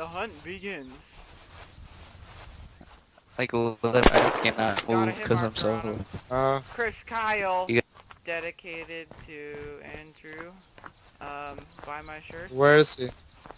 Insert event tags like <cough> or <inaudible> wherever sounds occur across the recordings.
the hunt begins. Like, I cannot move because I'm so on. Uh, Chris Kyle, You dedicated to Andrew. Um, buy my shirt. where is he?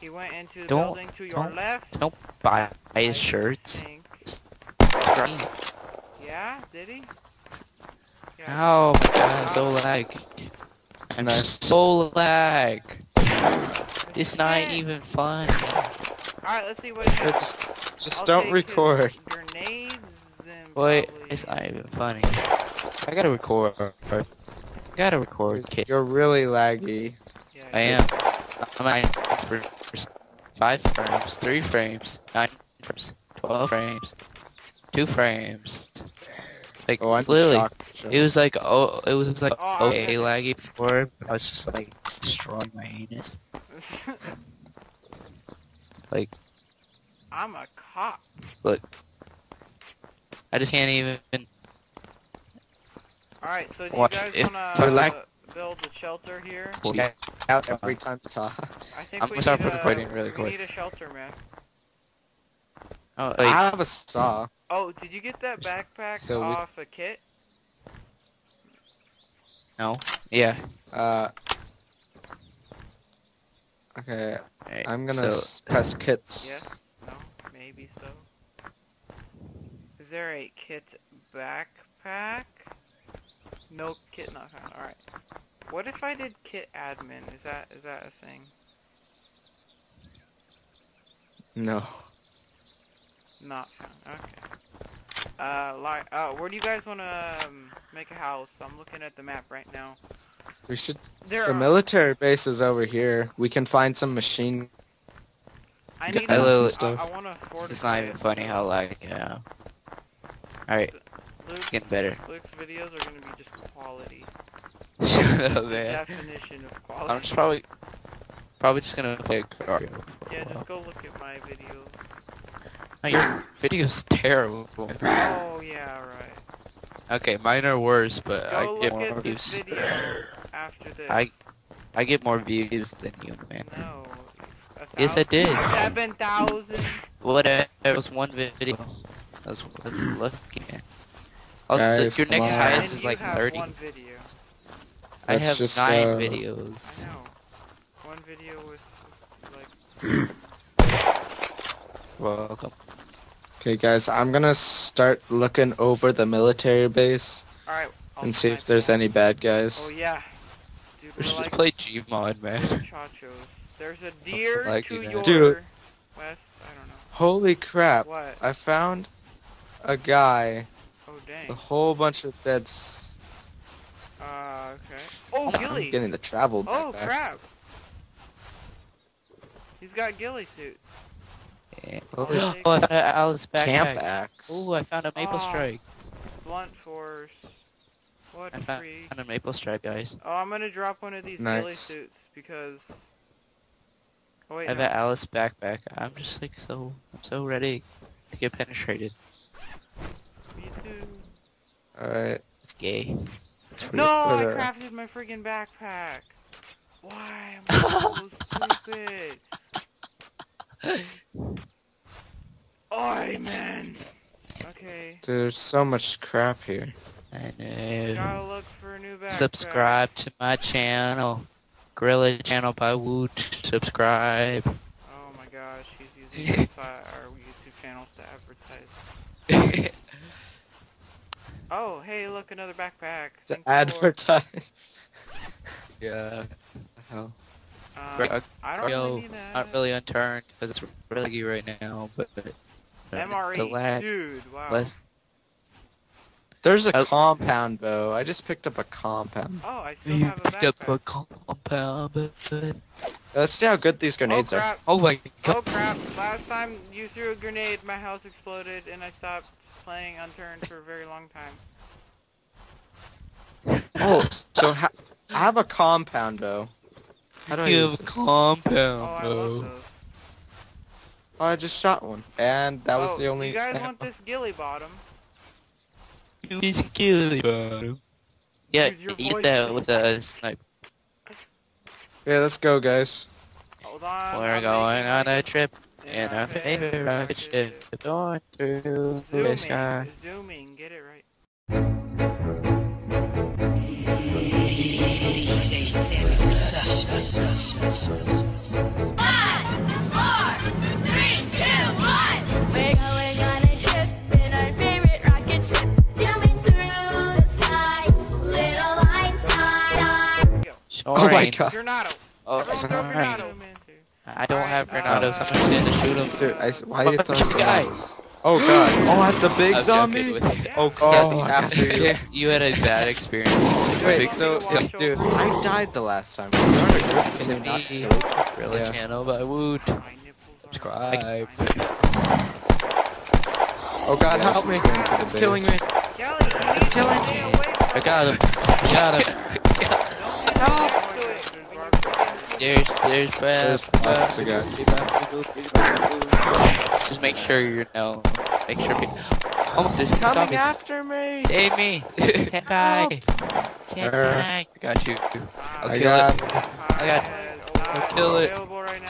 He went into the Don't- building to your don't- left. don't buy I his shirts. think. Yeah, did he? Yeah, Oh my god, I'm so lag. I'm so lag. This not even fun. Alright, let's see what he Hey, got. just just don't record. Grenades and Wait, probably- it's not even funny. I gotta record. bro. Gotta record, kid. You're really laggy. Yeah, I am. I'm at. Five frames, three frames, nine frames, twelve frames, two frames. Like Oh, literally, shocked. it was like oh, it was like Oh, I'm okay checking. laggy before. but I was just like destroying my anus. <laughs> Like I'm a cop. But I just can't even. Alright, so do Watch, you guys if wanna you're uh, build a shelter here? Yeah, out every time you talk. I think I'm we gonna start need a, recording really we quick. need a shelter, man. Oh I have a saw. Oh, did you get that backpack So we- off a kit? no, yeah. Uh. Okay, Alright, I'm gonna so- s press kits. Yes? No? Maybe so. Is there a kit backpack? No kit not found. Alright. What if I did kit admin? Is that is that a thing? No. Not found. Okay. Uh, like, uh, where do you guys want to um, make a house? I'm looking at the map right now. We should. There The are. military base is over here. We can find some machine. I got need I a. literally- I, I want to it's not even funny how laggy yeah. Alright, Luke's, getting better. Luke's videos are gonna be just quality. <laughs> Shut up, man. definition of quality. I'm just probably, probably just gonna play Gario. Yeah, just go look at my videos. No, your video's terrible. Oh yeah, right. Okay, mine are worse, but Go I look get more at this views. video after <laughs> this. I- I get more views than you, man. No. Yes, I did. Seven thousand. Whatever. It uh, was one video. That's that's lucky, man. Oh, the- Guys, your next on. highest is like 30. One video. I have just nine go. videos. I know. One video with, like. <laughs> Welcome. Okay, guys, I'm gonna start looking over the military base All right. I'll and see if there's them. any bad guys. Oh yeah. Dude, We should like just play Gmod, man. muchachos. There's a deer like to you, man. your Dude. west. I don't know. Holy crap! What? I found a guy, Oh dang! a whole bunch of dead. S- Uh, okay. Oh, I'm Gilly. getting the travel Oh backpack. crap. He's got Ghillie suit. Yeah. Oh, Oh, <gasps> I found an Alice backpack. Camp axe. Oh, I found a maple ah, Oh. strike. Blunt force. What I found, free? found a maple strike, guys. Oh, I'm gonna drop one of these ghillie suits because. Oh I wait, have no. an Alice backpack. I'm just like so, I'm so ready to get penetrated. Me too. Alright. It's gay. It's No, I crafted my friggin' backpack. Why am I <laughs> so stupid? <laughs> Oi, man. Okay, There's so much crap here. I know. gotta look for a new backpack. Subscribe to my channel. Gorilla channel by Woot. Subscribe. Oh my gosh, he's using <laughs> our, YouTube channels to advertise. <laughs> Oh, hey, look, another backpack. To Thank advertise. <laughs> yeah. Hell. Um, I don't Yo, really need that. not really unturned because it's really gay right now, but but the MRE, dude, wow. less. There's a Oh. compound though. I just picked up a compound. Oh, I still You have a picked up a compound, Let's see how good these oh, grenades oh, are. crap. oh my oh, god. Oh crap, last time you threw a grenade, my house exploded and I stopped playing Unturned for a very long time. <laughs> Oh, so ha- I have a compound though. How do I you use have a it? compound, Oh, I love bro. those. I just shot one, and that was oh, the only. You guys ammo. <laughs> want this ghillie bottom? You is killing bottom. Yeah, Dude, eat voice that is- with a sniper. Yeah, let's go, guys. Hold on. We're I'm going on a trip Yeah, in our favorite rocket ship, going through the Zooming, sky. zooming, get it right. We're Oh my Soaring. Granado. Oh, Everyone go soaring. Granado. I don't have Granados. I'm just gonna shoot him. Dude, I, s- why are you throwing Guys. Oh god. Oh, at the big zombie? joking with you. Oh god. after you. you had a bad experience. Wait, Big so, want me to watch dude, I died the last time. You're on a group, can you not Community kill? Thriller Yeah. channel by Woot. My nipples are Subscribe. Oh god, help me. It's It's killing killing me. Kelly, you need to killing me. I got him. I got him. Help! There's, there's There's lots of guys. Just make sure you know. Make sure. People... Oh, there's Coming zombies. after me. Save me. <laughs> Stand by. Stand Er. by. I got you. I'll I kill got. it. I got- I'll kill it. Available right now.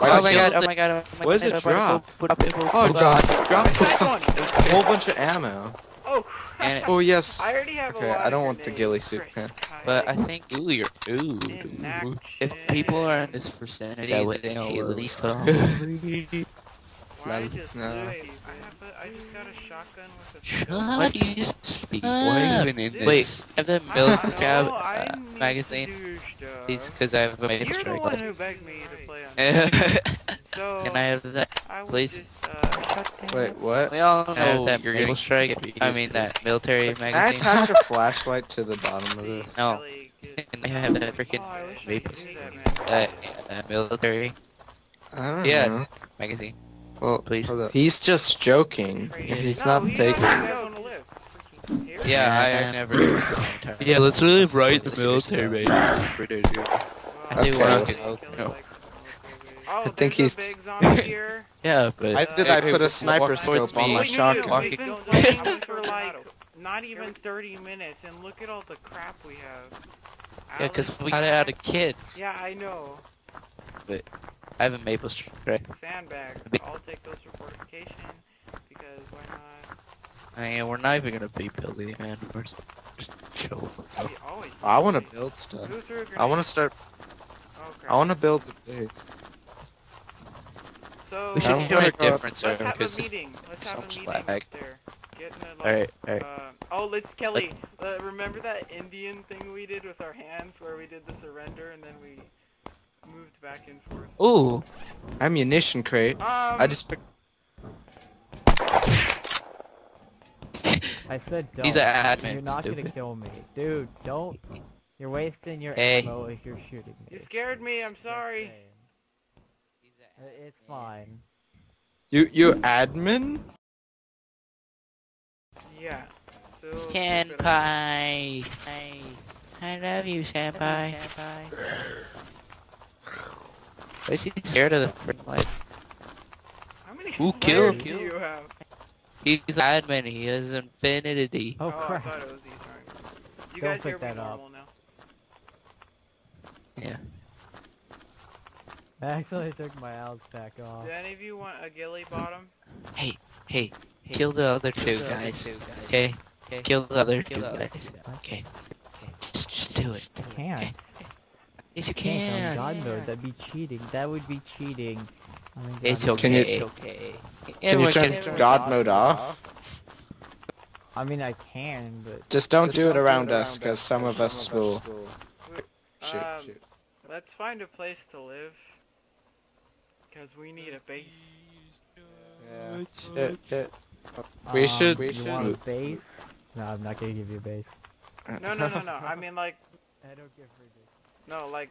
Oh my god, oh my god, oh my Where's god. it oh my God, drop? put up, put up, Oh god. Drop a whole bunch of ammo. Oh crap! And- Oh yes. I already have Okay, a I don't want the grenades. ghillie suit Chris, pants. But I think ooh, you're ooh. In If people are in this vicinity, I would they know at least are. <laughs> <laughs> Why I just No. blew it. I have a, I just got a shotgun with a Shut you speak up. even in Dude. Wait, I have the I milk know, cab uh, magazine. do. Please, because I have a maple You're the strike. one who begged me to play on. <laughs> Can I have that? Please? just uh. Wait, what? We all know Oh, that you're maple getting- strike. I mean this. that military Can I magazine. attach a <laughs> flashlight to the bottom of this? No. Really. And I have that freaking Oh, I wish I maple could do strike. that, Uh, uh, military I don't Yeah. know. magazine. Well, Please. hold up. He's just joking. He's no, not he taking. doesn't know to live. Freaking here. Yeah, I, I never. yeah, let's live right in the military base. I do Okay. want to. it No. Oh, I think he's- a big zombie here. Yeah, but I did. I Hey, put a sniper scope on my shotgun. do. We've been playing for like <laughs> not even 30 minutes, and look at all the crap we have. Yeah, because we got it out of kids. Yeah, I know. I have a maple strike. Sandbags. Big- I'll take those for fortification because why not? I mean, we're not even gonna be building, man. We're just, just chill. I want to to build stuff. Who threw a I want to start. Oh. I want to build a base. So We should don't a wanna go- different let's server have a because this. meeting. Let's have a meeting lag. there. Get in a, like, Alright, alright. Uh, oh, let's Kelly. Uh, remember that Indian thing we did with our hands, where we did the surrender and then we moved back and forth. Ooh, Ammunition crate. Um, I just picked. I said don't. he's an admin. You're not stupid. gonna kill me. Dude, don't. You're wasting your Hey. ammo if you're shooting me. You scared me. I'm sorry. saying. I- It's fine. You you admin? Yeah. So. Senpai. I, I love you, Senpai. Why is he scared of the freaking light? How many Who flares killed? do you have? He's admin. He has infinity. Oh, oh I crap. thought it was You Don't guys hear pick me that up. normal now? Yeah. <laughs> I actually took my owls back off. Do any of you want a ghillie bottom? Hey, hey, kill the other two the guys. two Okay, kill the other two the other guys. two guys. Okay, just, just do it. I can't. Okay. Yes, you Can't can. on God mode. That'd be cheating. That would be cheating. I'm in It's okay. Can you- it's okay. Can you turn can- God mode off? I mean, I can, but Just don't do it around us, because some of us will shoot. Um, shoot. Let's find a place to live. Because we need a base. Yeah, yeah. We um, should- we You should- want a base? No, I'm not gonna give you a base. No, no, no, no. I <laughs> mean, like, I don't give free base. No, like,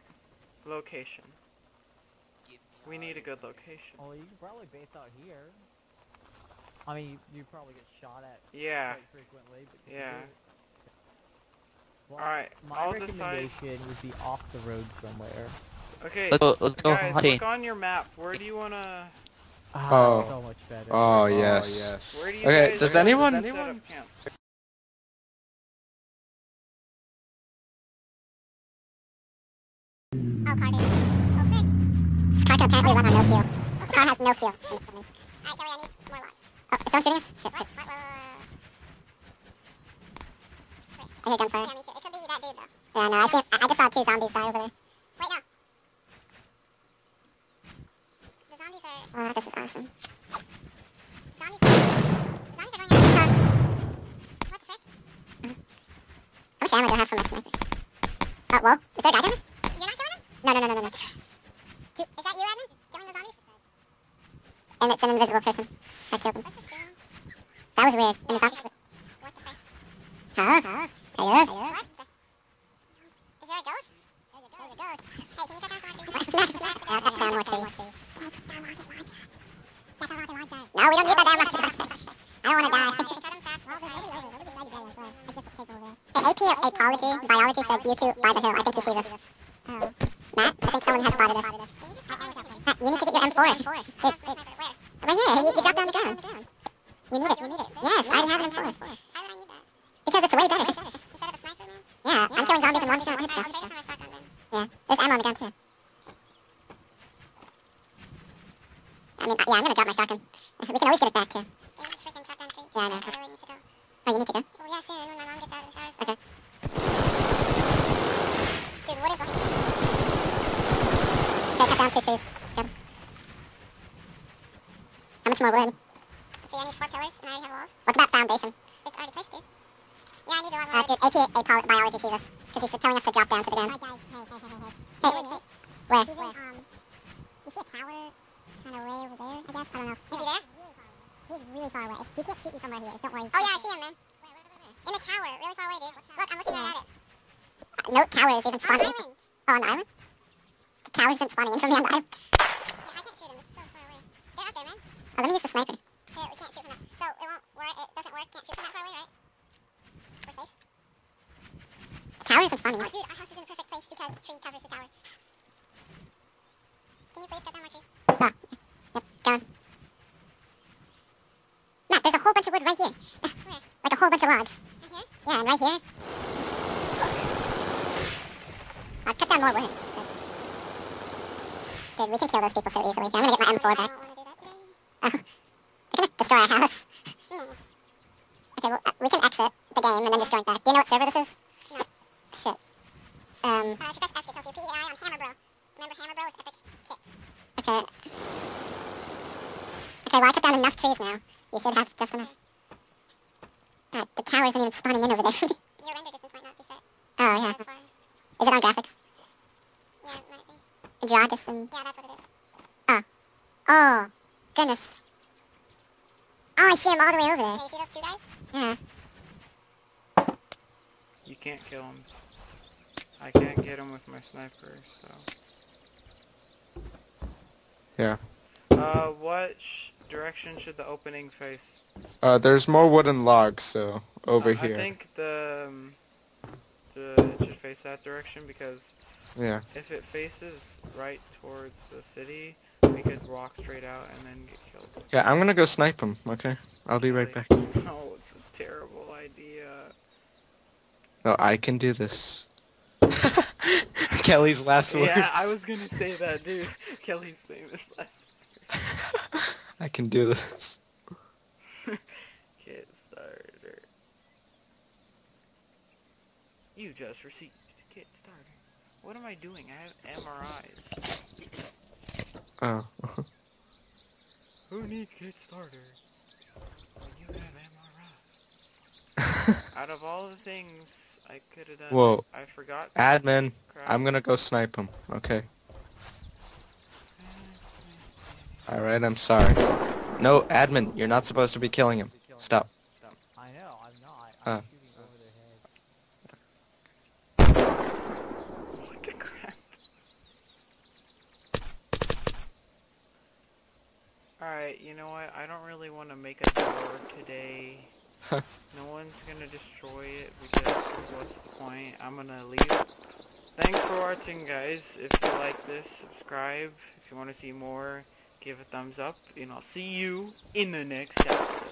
location. We need a good location. Oh, you can probably base out here. I mean, you, you probably get shot at Yeah. quite frequently, but Yeah. Well, Alright, My I'll decide. recommendation would be off the road somewhere. Okay, Let's go. Let's go guys, hunting. look on your map. Where do you wanna? Ah, Oh. so much better. Oh yes. Where do you Okay, guys does set up anyone- apparently run on no fuel. Car has no fuel. Alright, Kelly, I need more logs. Oh, is someone shooting us? Shit, shit, shit. I hear gunfire. Yeah, me too. It could be that dude, though. Yeah, no, I, see, I, I just saw two zombies die over there. Wait, no. The zombies are... Oh, this is awesome. Zombies, zombies are going car. What the frick? How much ammo do I have for my sniper? Oh, whoa. Is there a guy down there? You're not killing him? No, no, no, no, no. no. Is that you, Evan? Killing the zombies? And it's an invisible person. I killed him. That was weird. And the zombies... What the frick? Huh? Huh? Hello? What the... Is there a ghost? There's a ghost. Hey, can you cut down some more trees? yeah, I'll cut down more trees. No, we don't need that damn rocket launcher. I don't want to die. The AP of Apology, Biology said you two by the hill. I think he sees us. Matt, I think someone has spotted us. Matt, you need to get your M4. Dude, dude. Right here, you, you dropped down the ground. You need it. You need it. Yes, I already have an M4. Why would I need that? Because it's way better. Instead of a sniper, man? Yeah, I'm killing zombies in one shot, headshot. I'll trade for my shotgun then. Yeah, there's ammo on the ground too. I mean, yeah, I'm gonna drop my shotgun. <laughs> We can always get it back too. Yeah, freaking shotgun street. Yeah, I know. I really need to go. Oh, you need to go? Oh, yeah, soon, when my mom gets out of the shower. So. Okay. Dude, what is the... Okay, cut down two trees. 'em. How much more wood? See, I need four pillars, and I already have walls. What's about foundation? It's already placed, dude. Yeah, I need a lot. Uh, dude, AP, AP biology sees us. Because he's telling us to drop down to the ground. Hey, guys, hey, hey, hey, hey, hey. Hey, where? Where? Um, you see a tower kind of way over there, I guess? I don't know. Is he there? He's really far away. He can't shoot you from where he is. Don't worry. Oh, yeah, I see him, man. Where, where, where, where? In the tower, really far away, dude. Look, I'm looking right at it. No tower is even spawning. island. Oh, on the island? The tower isn't spawning in for me on the island. Yeah, I can't shoot him. It's so far away. They're out there, man. Oh, let me use the sniper. Yeah, we can't shoot from that. So it won't work. It doesn't work. Can't shoot from that far away, right? We're safe. The tower isn't spawning. Oh, dude, our house is in the perfect place because the tree covers the tower. Can you please cut down more trees? Oh, yep, gone. Matt, there's a whole bunch of wood right here. Where? Like a whole bunch of logs. Right here? Yeah, and right here. I'll cut down more wood. Dude, we can kill those people so easily. I'm gonna get my M4 I back. don't want to do that today. Oh. They're gonna destroy our house. Me. Okay, well, uh, we can exit the game and then destroy it back. Do you know what server this is? No. Shit. Um, Uh, press S, it you PEI on Hammer Bro. Remember Hammer Bro is epic kit. okay. Okay, well, I cut down enough trees now. You should have just enough. God, the tower isn't even spawning in over there. oh, Your <laughs> render distance might not be set. yeah. Is it on graphics? Yeah, it might be. Draw distance. Yeah, that's what it is. Oh, goodness. Oh, I see him all the way over there. Hey, you see those two guys? Yeah. You can't kill him. I can't get him with my sniper, so. Yeah. Uh, what sh- direction should the opening face? Uh, there's more wooden logs, so over Uh, here. I think the, um, the it should face that direction because Yeah. if it faces right towards the city, we could walk straight out and then get killed. Yeah, I'm gonna go snipe him. Okay, I'll be right back. No, <laughs> it's a terrible idea. No, I can do this. <laughs> Kelly's last words. Yeah, I was gonna say that, dude. Kelly's famous last <laughs> I can do this. <laughs> kit starter. You just received kit starter. What am I doing? I have MRIs. Oh. Who needs kit starter? When you have MRIs. Out of all the things I could have done, Whoa. I forgot. Admin, crap. I'm gonna go snipe him. Okay. Alright, I'm sorry. No, admin, you're not supposed to be killing him. Stop. I know, I'm not. Huh. I'm shooting over their head. What the crap? Alright, you know what? I don't really want to make a door today. No one's gonna destroy it because what's the point? I'm gonna leave. Thanks for watching, guys. If you like this, subscribe. If you want to see more, give a thumbs up. And I'll see you in the next episode.